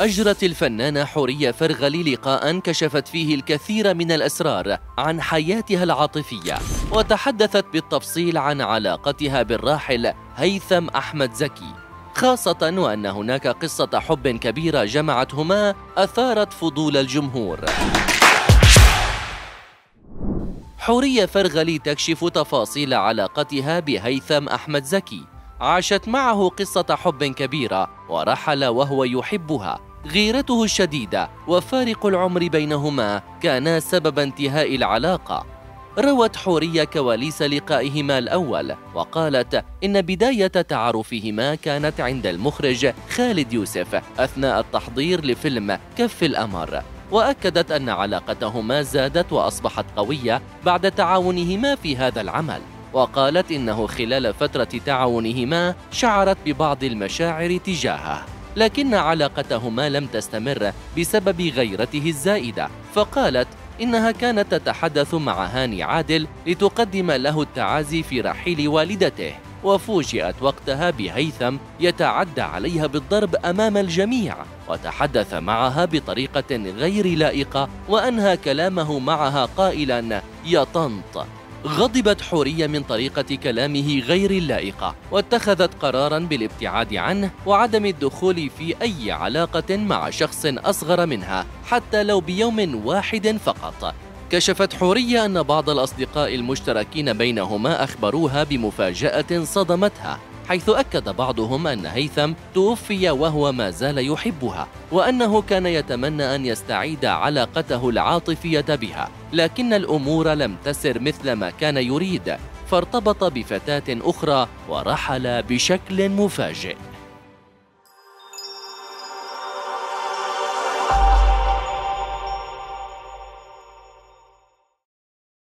أجرت الفنانة حورية فرغلي لقاء كشفت فيه الكثير من الأسرار عن حياتها العاطفية وتحدثت بالتفصيل عن علاقتها بالراحل هيثم أحمد زكي خاصة وأن هناك قصة حب كبيرة جمعتهما أثارت فضول الجمهور. حورية فرغلي تكشف تفاصيل علاقتها بهيثم أحمد زكي عاشت معه قصة حب كبيرة ورحل وهو يحبها. غيرته الشديدة وفارق العمر بينهما كانا سبب انتهاء العلاقة. روت حورية كواليس لقائهما الأول وقالت إن بداية تعارفهما كانت عند المخرج خالد يوسف أثناء التحضير لفيلم كف الأمر. وأكدت أن علاقتهما زادت وأصبحت قوية بعد تعاونهما في هذا العمل. وقالت إنه خلال فترة تعاونهما شعرت ببعض المشاعر تجاهه. لكن علاقتهما لم تستمر بسبب غيرته الزائدة. فقالت إنها كانت تتحدث مع هاني عادل لتقدم له التعازي في رحيل والدته وفوجئت وقتها بهيثم يتعدى عليها بالضرب أمام الجميع وتحدث معها بطريقة غير لائقة وأنهى كلامه معها قائلا يا طنط! غضبت حورية من طريقة كلامه غير اللائقة واتخذت قرارا بالابتعاد عنه وعدم الدخول في أي علاقة مع شخص أصغر منها حتى لو بيوم واحد فقط. كشفت حورية أن بعض الأصدقاء المشتركين بينهما أخبروها بمفاجأة صدمتها. حيث أكد بعضهم أن هيثم توفي وهو ما زال يحبها وأنه كان يتمنى أن يستعيد علاقته العاطفية بها لكن الأمور لم تسر مثل ما كان يريد فارتبط بفتاة أخرى ورحل بشكل مفاجئ.